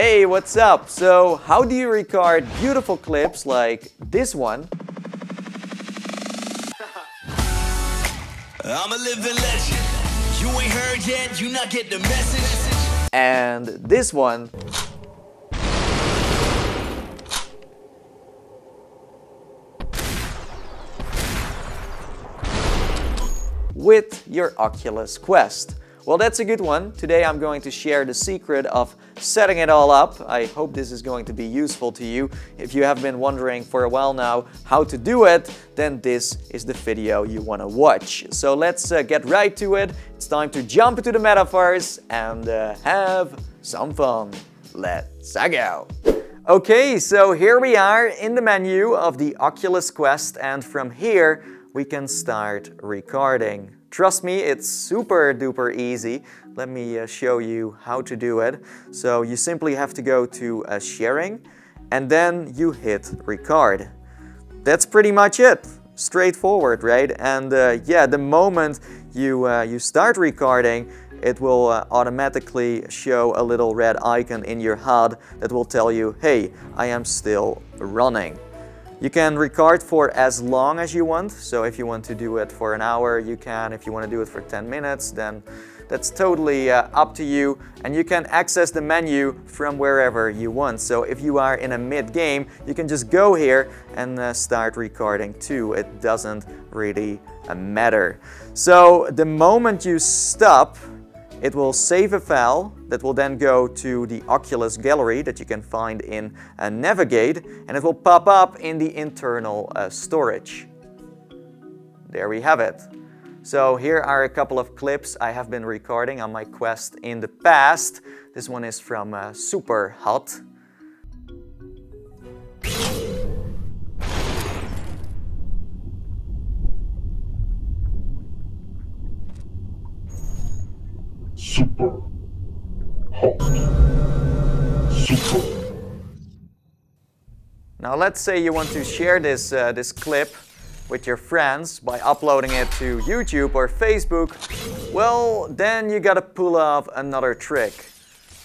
Hey, what's up? So, how do you record beautiful clips like this one? I'm a living legend. You ain't heard yet, you not get the message. And this one. with your Oculus Quest. Well, that's a good one. Today I'm going to share the secret of setting it all up. I hope this is going to be useful to you. If you have been wondering for a while now how to do it, then this is the video you want to watch. So let's uh, get right to it. It's time to jump into the metaverse and uh, have some fun. Let's go! Okay, so here we are in the menu of the Oculus Quest and from here we can start recording. Trust me, it's super duper easy. Let me uh, show you how to do it. So you simply have to go to uh, sharing and then you hit record. That's pretty much it. Straightforward, right? And uh, yeah, the moment you, uh, you start recording, it will uh, automatically show a little red icon in your HUD that will tell you, hey, I am still running. You can record for as long as you want. So if you want to do it for an hour, you can. If you want to do it for 10 minutes, then that's totally uh, up to you. And you can access the menu from wherever you want. So if you are in a mid-game, you can just go here and uh, start recording too. It doesn't really uh, matter. So the moment you stop, it will save a file that will then go to the Oculus gallery that you can find in uh, Navigate and it will pop up in the internal uh, storage. There we have it. So here are a couple of clips I have been recording on my Quest in the past. This one is from uh, super Now let's say you want to share this, uh, this clip with your friends by uploading it to YouTube or Facebook, well, then you gotta pull off another trick.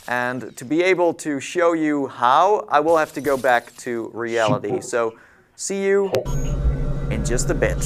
And to be able to show you how, I will have to go back to reality. So see you in just a bit.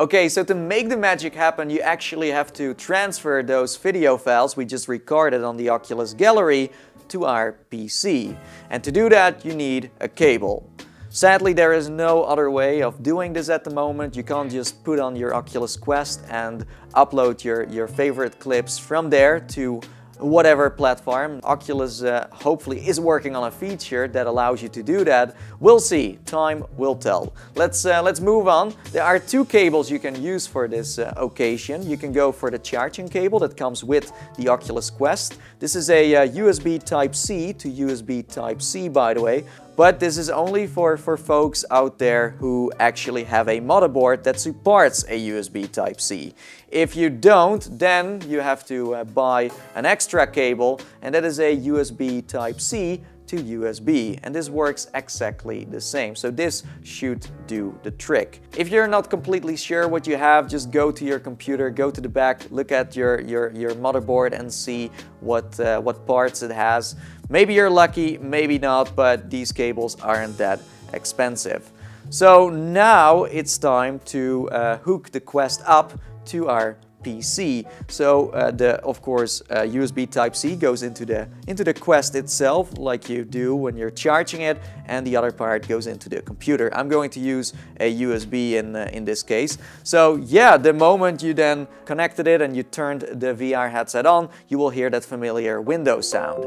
Okay, so to make the magic happen, you actually have to transfer those video files we just recorded on the Oculus Gallery to our PC. And to do that, you need a cable. Sadly, there is no other way of doing this at the moment. You can't just put on your Oculus Quest and upload your, your favorite clips from there to whatever platform. Oculus uh, hopefully is working on a feature that allows you to do that. We'll see, time will tell. Let's, uh, let's move on. There are two cables you can use for this uh, occasion. You can go for the charging cable that comes with the Oculus Quest. This is a USB uh, Type-C to USB Type-C by the way. But this is only for, for folks out there who actually have a motherboard that supports a USB Type-C. If you don't, then you have to uh, buy an extra cable and that is a USB Type-C to USB and this works exactly the same. So this should do the trick. If you're not completely sure what you have, just go to your computer, go to the back, look at your, your, your motherboard and see what, uh, what parts it has. Maybe you're lucky, maybe not, but these cables aren't that expensive. So now it's time to uh, hook the Quest up to our PC. So uh, the, of course, uh, USB Type-C goes into the, into the Quest itself, like you do when you're charging it, and the other part goes into the computer. I'm going to use a USB in, uh, in this case. So yeah, the moment you then connected it and you turned the VR headset on, you will hear that familiar Windows sound.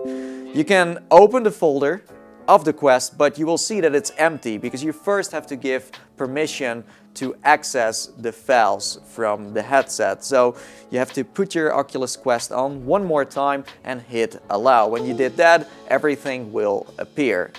You can open the folder of the Quest, but you will see that it's empty because you first have to give permission to access the files from the headset. So you have to put your Oculus Quest on one more time and hit allow. When you did that, everything will appear.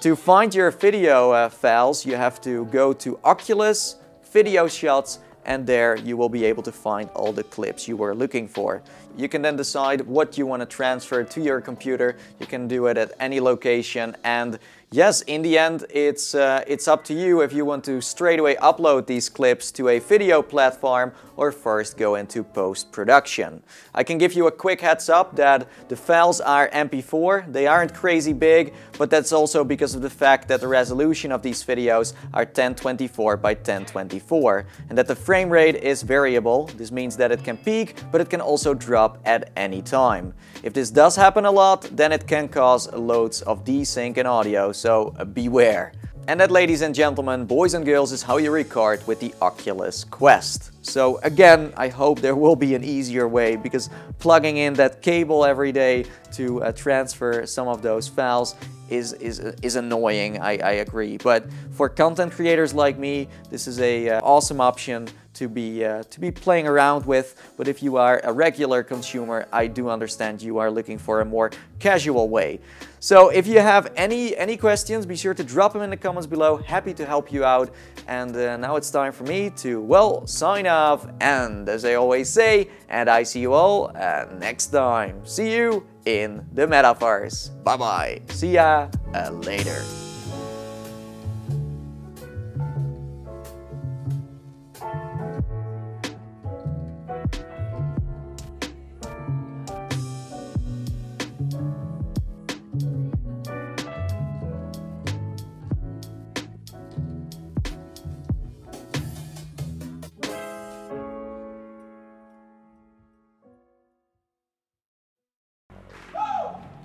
To find your video uh, files, you have to go to Oculus, Video Shots, and there you will be able to find all the clips you were looking for. You can then decide what you want to transfer to your computer. You can do it at any location and Yes, in the end, it's, uh, it's up to you if you want to straight away upload these clips to a video platform or first go into post-production. I can give you a quick heads up that the files are MP4, they aren't crazy big, but that's also because of the fact that the resolution of these videos are 1024 by 1024 and that the frame rate is variable. This means that it can peak, but it can also drop at any time. If this does happen a lot, then it can cause loads of desync in audio, so uh, beware. And that, ladies and gentlemen, boys and girls, is how you record with the Oculus Quest. So again, I hope there will be an easier way because plugging in that cable every day to uh, transfer some of those files is, is, is annoying, I, I agree. But for content creators like me, this is a uh, awesome option to be, uh, to be playing around with. But if you are a regular consumer, I do understand you are looking for a more casual way. So if you have any, any questions, be sure to drop them in the comments below. Happy to help you out. And uh, now it's time for me to, well, sign And as I always say, and I see you all uh, next time. See you in the metaverse. Bye bye. See ya uh, later.